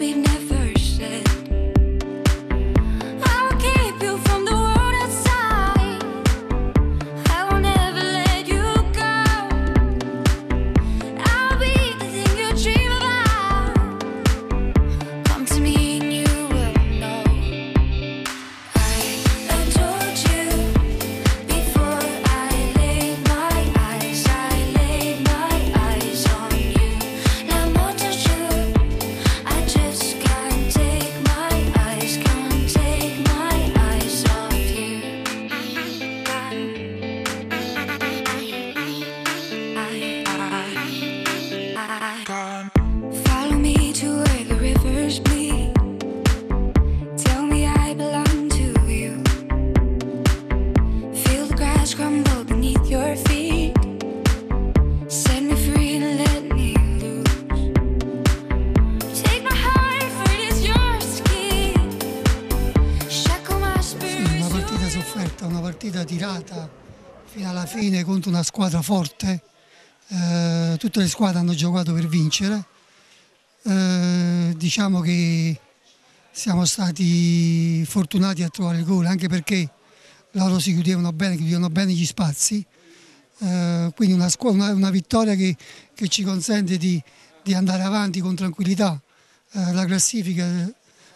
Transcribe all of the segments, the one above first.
we've partita tirata fino alla fine contro una squadra forte, eh, tutte le squadre hanno giocato per vincere, eh, diciamo che siamo stati fortunati a trovare il gol anche perché loro si chiudevano bene, chiudevano bene gli spazi, eh, quindi una, una, una vittoria che, che, ci consente di, di, andare avanti con tranquillità, eh, la classifica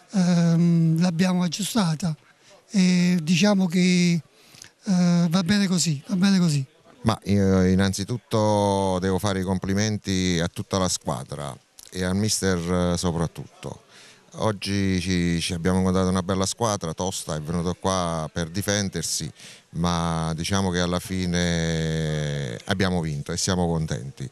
ehm, l'abbiamo aggiustata. E diciamo che eh, va bene così, va bene così. Ma eh, innanzitutto devo fare i complimenti a tutta la squadra e al mister eh, soprattutto. Oggi ci, ci abbiamo incontrato una bella squadra, Tosta è venuto qua per difendersi, ma diciamo che alla fine abbiamo vinto e siamo contenti.